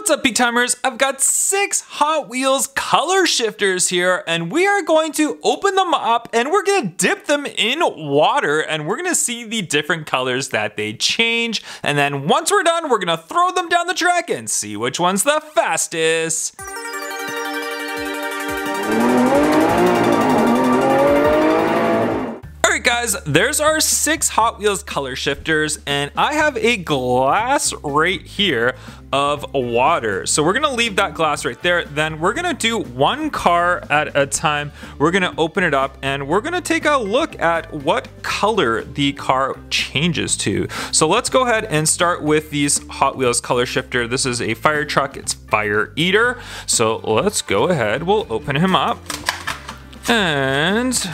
What's up, Peak Timers? I've got six Hot Wheels color shifters here, and we are going to open them up and we're gonna dip them in water and we're gonna see the different colors that they change. And then once we're done, we're gonna throw them down the track and see which one's the fastest. Guys, there's our six Hot Wheels color shifters and I have a glass right here of water. So we're gonna leave that glass right there. Then we're gonna do one car at a time. We're gonna open it up and we're gonna take a look at what color the car changes to. So let's go ahead and start with these Hot Wheels color shifter. This is a fire truck, it's Fire Eater. So let's go ahead, we'll open him up. And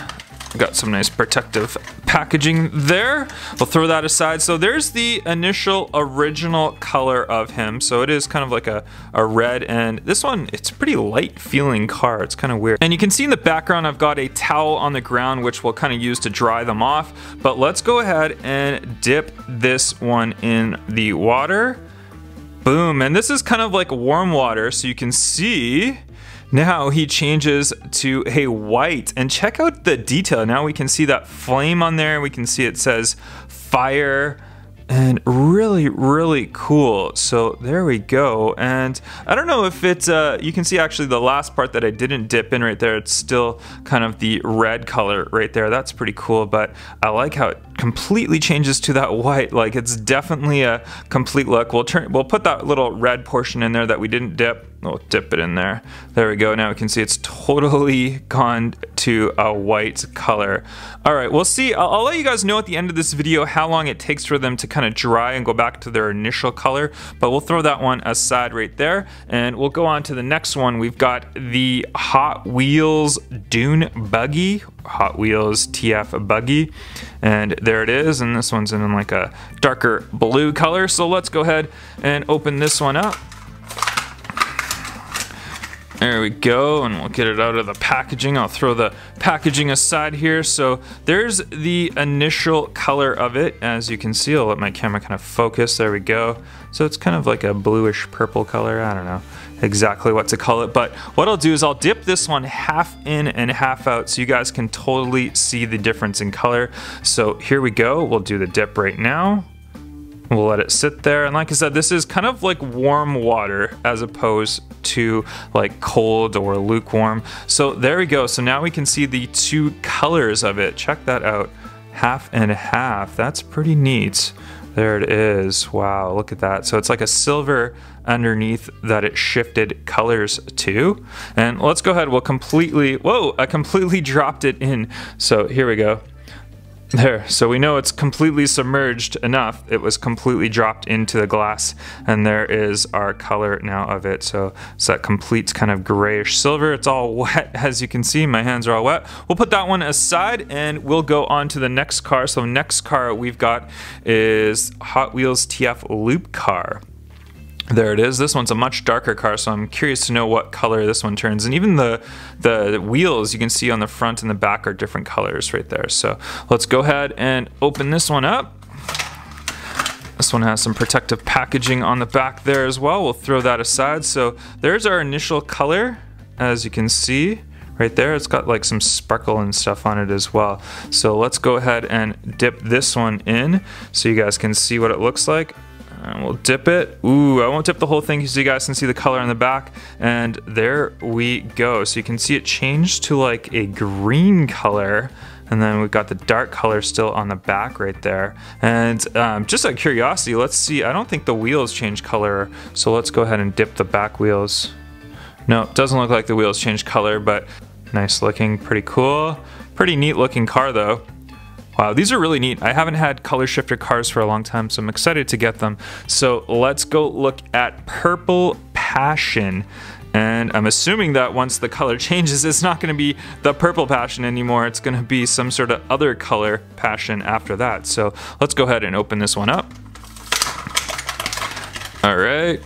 Got some nice protective packaging there. We'll throw that aside. So there's the initial original color of him. So it is kind of like a, a red and this one, it's a pretty light feeling car. It's kind of weird. And you can see in the background, I've got a towel on the ground, which we'll kind of use to dry them off. But let's go ahead and dip this one in the water. Boom, and this is kind of like warm water. So you can see now he changes to a white. And check out the detail. Now we can see that flame on there. We can see it says fire. And really really cool. So there we go. And I don't know if it's uh, you can see actually the last part that I didn't dip in right there. It's still kind of the red color right there. That's pretty cool. But I like how it completely changes to that white. Like it's definitely a complete look. We'll turn we'll put that little red portion in there that we didn't dip we'll dip it in there. There we go. Now we can see it's totally gone to a white color. All right we'll see. I'll, I'll let you guys know at the end of this video how long it takes for them to kind of dry and go back to their initial color but we'll throw that one aside right there and we'll go on to the next one. We've got the Hot Wheels Dune Buggy Hot Wheels TF Buggy and there it is and this one's in like a darker blue color so let's go ahead and open this one up there we go, and we'll get it out of the packaging. I'll throw the packaging aside here. So there's the initial color of it. As you can see, I'll let my camera kind of focus. There we go. So it's kind of like a bluish purple color. I don't know exactly what to call it. But what I'll do is I'll dip this one half in and half out so you guys can totally see the difference in color. So here we go. We'll do the dip right now. We'll let it sit there. And like I said, this is kind of like warm water as opposed to like cold or lukewarm. So there we go. So now we can see the two colors of it. Check that out. Half and half. That's pretty neat. There it is. Wow, look at that. So it's like a silver underneath that it shifted colors to. And let's go ahead. We'll completely, whoa, I completely dropped it in. So here we go. There, so we know it's completely submerged enough. It was completely dropped into the glass, and there is our color now of it. So it's that complete kind of grayish silver. It's all wet, as you can see. My hands are all wet. We'll put that one aside, and we'll go on to the next car. So next car we've got is Hot Wheels TF Loop Car. There it is. This one's a much darker car, so I'm curious to know what color this one turns. And even the, the wheels you can see on the front and the back are different colors right there. So let's go ahead and open this one up. This one has some protective packaging on the back there as well. We'll throw that aside. So there's our initial color, as you can see right there. It's got like some sparkle and stuff on it as well. So let's go ahead and dip this one in so you guys can see what it looks like. And we'll dip it. Ooh, I won't dip the whole thing so you guys can see the color on the back. And there we go. So you can see it changed to like a green color. And then we've got the dark color still on the back right there. And um, just out of curiosity, let's see. I don't think the wheels change color. So let's go ahead and dip the back wheels. No, it doesn't look like the wheels change color, but nice looking, pretty cool. Pretty neat looking car though. Wow, these are really neat. I haven't had color shifter cars for a long time, so I'm excited to get them. So let's go look at Purple Passion. And I'm assuming that once the color changes, it's not going to be the purple passion anymore. It's going to be some sort of other color passion after that. So let's go ahead and open this one up. All right,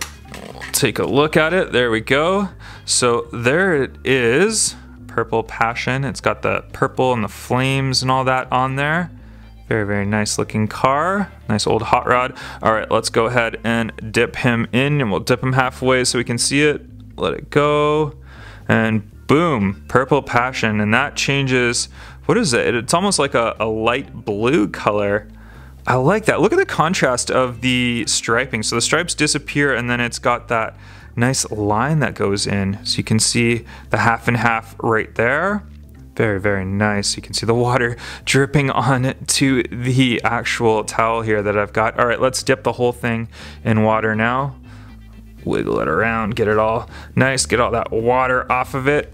take a look at it. There we go. So there it is purple passion. It's got the purple and the flames and all that on there. Very, very nice looking car. Nice old hot rod. All right, let's go ahead and dip him in and we'll dip him halfway so we can see it. Let it go. And boom, purple passion. And that changes, what is it? It's almost like a, a light blue color. I like that. Look at the contrast of the striping. So the stripes disappear and then it's got that nice line that goes in. So you can see the half and half right there. Very, very nice. You can see the water dripping on to the actual towel here that I've got. All right, let's dip the whole thing in water now. Wiggle it around, get it all nice, get all that water off of it.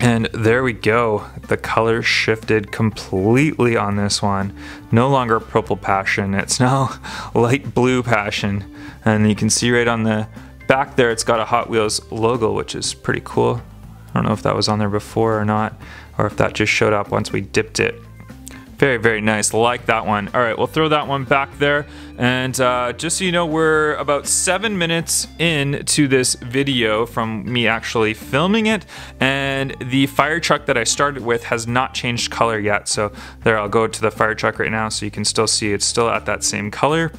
And there we go. The color shifted completely on this one. No longer purple passion, it's now light blue passion. And you can see right on the back there, it's got a Hot Wheels logo, which is pretty cool. I don't know if that was on there before or not, or if that just showed up once we dipped it. Very, very nice. Like that one. All right, we'll throw that one back there. And uh, just so you know, we're about seven minutes into this video from me actually filming it. And the fire truck that I started with has not changed color yet. So there, I'll go to the fire truck right now so you can still see it's still at that same color.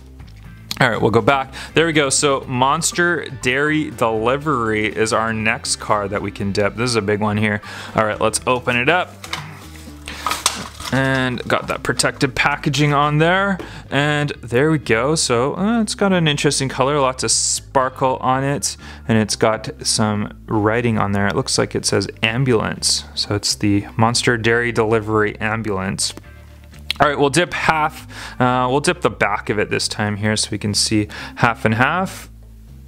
All right, we'll go back. There we go. So Monster Dairy Delivery is our next car that we can dip. This is a big one here. All right, let's open it up. And got that protective packaging on there. And there we go. So uh, it's got an interesting color, lots of sparkle on it. And it's got some writing on there. It looks like it says ambulance. So it's the Monster Dairy Delivery Ambulance. All right, we'll dip half. Uh, we'll dip the back of it this time here so we can see half and half.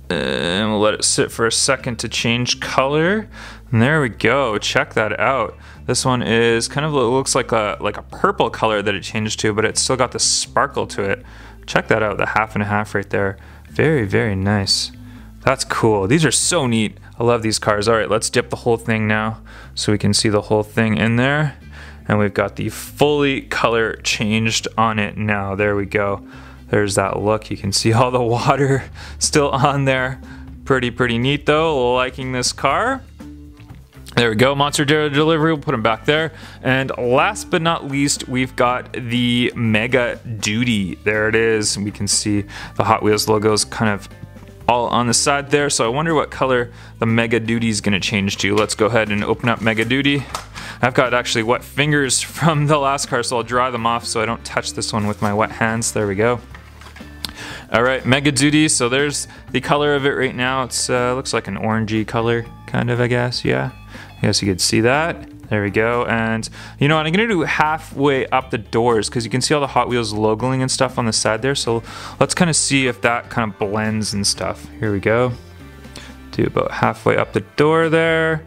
And we'll let it sit for a second to change color. And there we go. Check that out. This one is kind of looks like a like a purple color that it changed to, but it's still got the sparkle to it. Check that out. The half and half right there. Very very nice. That's cool. These are so neat. I love these cars. All right, let's dip the whole thing now so we can see the whole thing in there and we've got the fully color changed on it now. There we go. There's that look. You can see all the water still on there. Pretty, pretty neat though. Liking this car. There we go, Monster Delivery, we'll put them back there. And last but not least, we've got the Mega Duty. There it is. We can see the Hot Wheels logos kind of all on the side there. So I wonder what color the Mega Duty is gonna change to. Let's go ahead and open up Mega Duty. I've got actually wet fingers from the last car, so I'll dry them off so I don't touch this one with my wet hands. There we go. All right, Mega Duty. So there's the color of it right now. It's uh, looks like an orangey color, kind of, I guess. Yeah, I guess you could see that. There we go. And you know what? I'm going to do halfway up the doors because you can see all the Hot Wheels logoing and stuff on the side there. So let's kind of see if that kind of blends and stuff. Here we go. Do about halfway up the door there.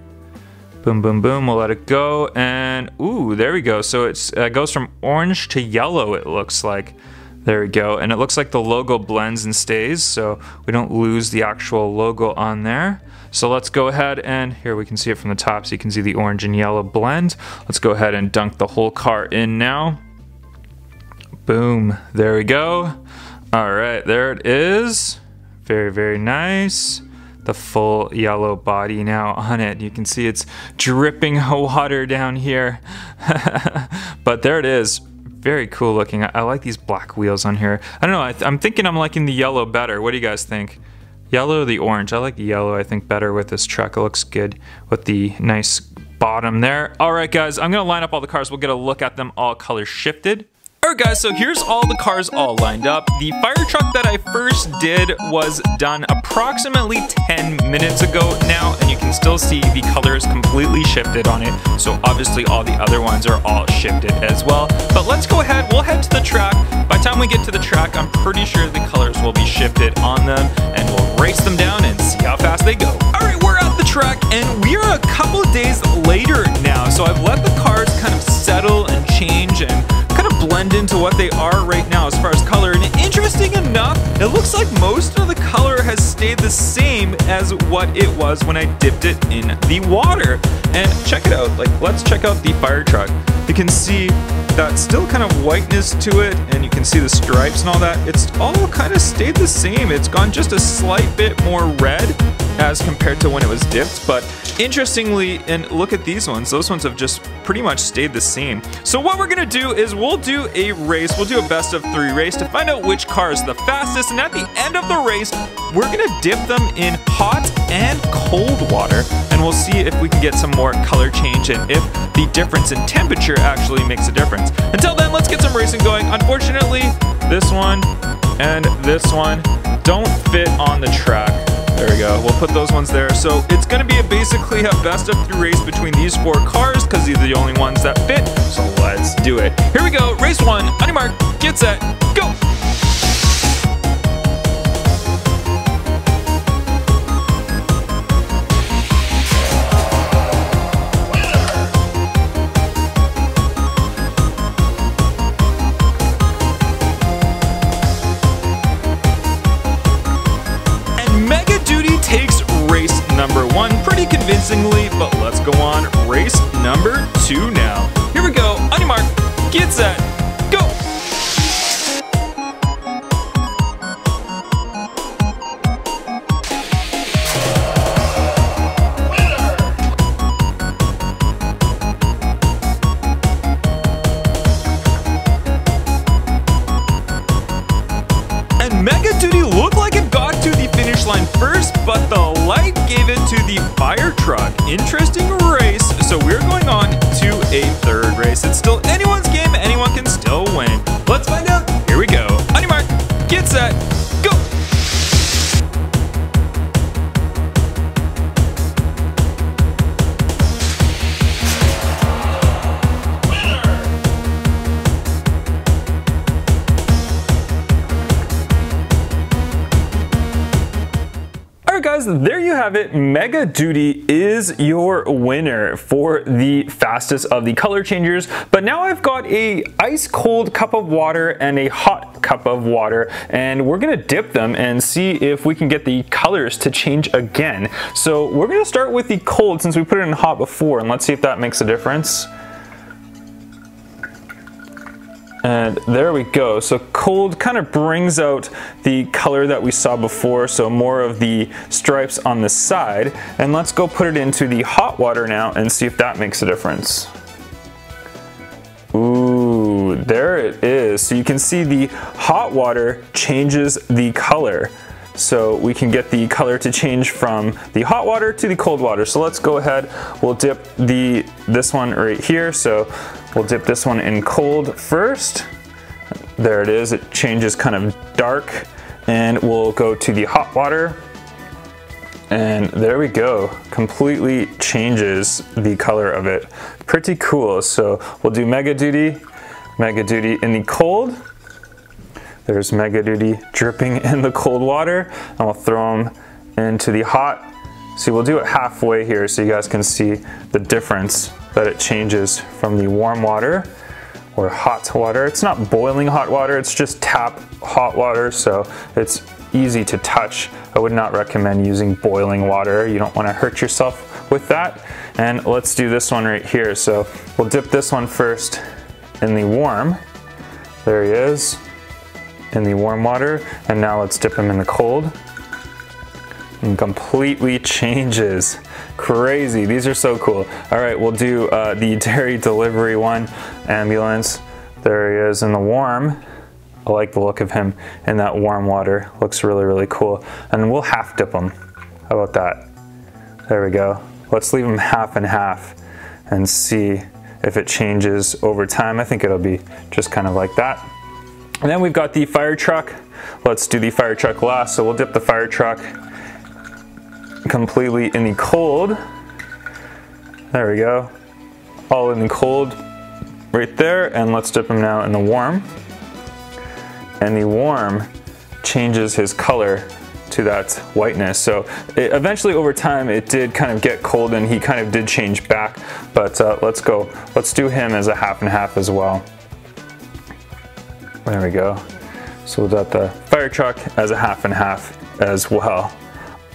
Boom, boom, boom. We'll let it go. And ooh, there we go. So it uh, goes from orange to yellow, it looks like. There we go. And it looks like the logo blends and stays, so we don't lose the actual logo on there. So let's go ahead and here we can see it from the top so you can see the orange and yellow blend. Let's go ahead and dunk the whole car in now. Boom. There we go. All right, there it is. Very, very nice the full yellow body now on it. You can see it's dripping water down here. but there it is. Very cool looking. I, I, like these black wheels on here. I don't know. I am thinking I'm liking the yellow better. What do you guys think? Yellow or the orange? I like the yellow, I think, better with this truck. It looks good with the nice bottom there. All right, guys, I'm going to line up all the cars. We'll get a look at them all color shifted. Alright guys, so here's all the cars all lined up. The fire truck that I first did was done approximately 10 minutes ago now, and you can still see the colors completely shifted on it. So obviously all the other ones are all shifted as well. But let's go ahead, we'll head to the track. By the time we get to the track, I'm pretty sure the colors will be shifted on them, and we'll race them down and see how fast they go. Alright, we're at the track, and we are a couple days later now. So I've let the cars kind of blend into what they are right now as far as color. And interesting enough, it looks like most of the color has stayed the same as what it was when I dipped it in the water. And check it out, like let's check out the fire truck. You can see that still kind of whiteness to it and you can see the stripes and all that. It's all kind of stayed the same. It's gone just a slight bit more red as compared to when it was dipped, but interestingly, and look at these ones, those ones have just pretty much stayed the same. So what we're gonna do is we'll do a race, we'll do a best of three race to find out which car is the fastest, and at the end of the race, we're gonna dip them in hot and cold water, and we'll see if we can get some more color change and if the difference in temperature actually makes a difference. Until then, let's get some racing going. Unfortunately, this one and this one don't fit on the track. There we go. We'll put those ones there. So it's going to be a basically a best of three race between these four cars because these are the only ones that fit. So let's do it. Here we go. Race one. On your mark. Get set. Go. Two now. Here we go, on your mark, get set, go! And Mega Duty looked like it got to the finish line first, but the light gave it to the fire truck. Interesting third race. It's still have it. Mega Duty is your winner for the fastest of the color changers. But now I've got a ice cold cup of water and a hot cup of water and we're gonna dip them and see if we can get the colors to change again. So we're gonna start with the cold since we put it in hot before and let's see if that makes a difference. And there we go. So cold kind of brings out the color that we saw before, so more of the stripes on the side. And let's go put it into the hot water now and see if that makes a difference. Ooh, there it is. So you can see the hot water changes the color. So we can get the color to change from the hot water to the cold water. So let's go ahead, we'll dip the this one right here. So we'll dip this one in cold first. There it is, it changes kind of dark. And we'll go to the hot water. And there we go, completely changes the color of it. Pretty cool. So we'll do Mega Duty, Mega Duty in the cold. There's Mega Duty dripping in the cold water and we'll throw them into the hot. See, we'll do it halfway here so you guys can see the difference that it changes from the warm water or hot water. It's not boiling hot water, it's just tap hot water, so it's easy to touch. I would not recommend using boiling water. You don't wanna hurt yourself with that. And let's do this one right here. So we'll dip this one first in the warm. There he is in the warm water and now let's dip him in the cold and completely changes. Crazy. These are so cool. All right we'll do uh, the dairy delivery one. Ambulance. There he is in the warm. I like the look of him in that warm water. Looks really really cool. And we'll half dip them how about that? There we go. Let's leave them half and half and see if it changes over time. I think it'll be just kind of like that. And then we've got the fire truck. Let's do the fire truck last. So we'll dip the fire truck completely in the cold. There we go. All in the cold right there. And let's dip him now in the warm. And the warm changes his color to that whiteness. So it, eventually over time it did kind of get cold and he kind of did change back. But uh, let's go, let's do him as a half and half as well. There we go. So we'll do the fire truck as a half and half as well.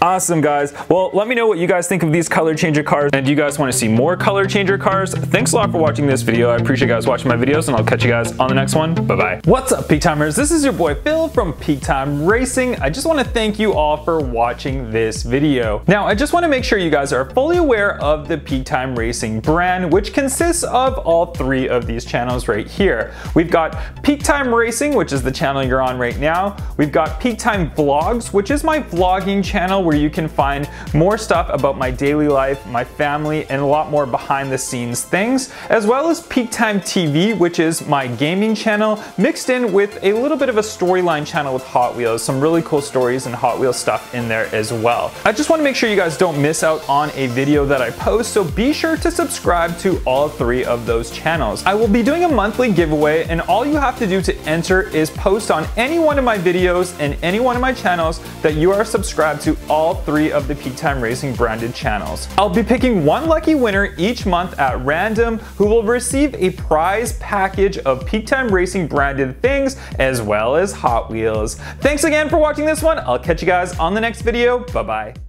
Awesome guys. Well, let me know what you guys think of these color changer cars and do you guys want to see more color changer cars? Thanks a lot for watching this video. I appreciate you guys watching my videos and I'll catch you guys on the next one. Bye-bye. What's up Peak Timers? This is your boy Phil from Peak Time Racing. I just want to thank you all for watching this video. Now, I just want to make sure you guys are fully aware of the Peak Time Racing brand, which consists of all three of these channels right here. We've got Peak Time Racing, which is the channel you're on right now. We've got Peak Time Vlogs, which is my vlogging channel where you can find more stuff about my daily life, my family, and a lot more behind the scenes things, as well as Peak Time TV, which is my gaming channel, mixed in with a little bit of a storyline channel with Hot Wheels, some really cool stories and Hot Wheels stuff in there as well. I just wanna make sure you guys don't miss out on a video that I post, so be sure to subscribe to all three of those channels. I will be doing a monthly giveaway, and all you have to do to enter is post on any one of my videos and any one of my channels that you are subscribed to all three three of the Peak Time Racing branded channels. I'll be picking one lucky winner each month at random who will receive a prize package of Peak Time Racing branded things as well as Hot Wheels. Thanks again for watching this one. I'll catch you guys on the next video. Bye bye.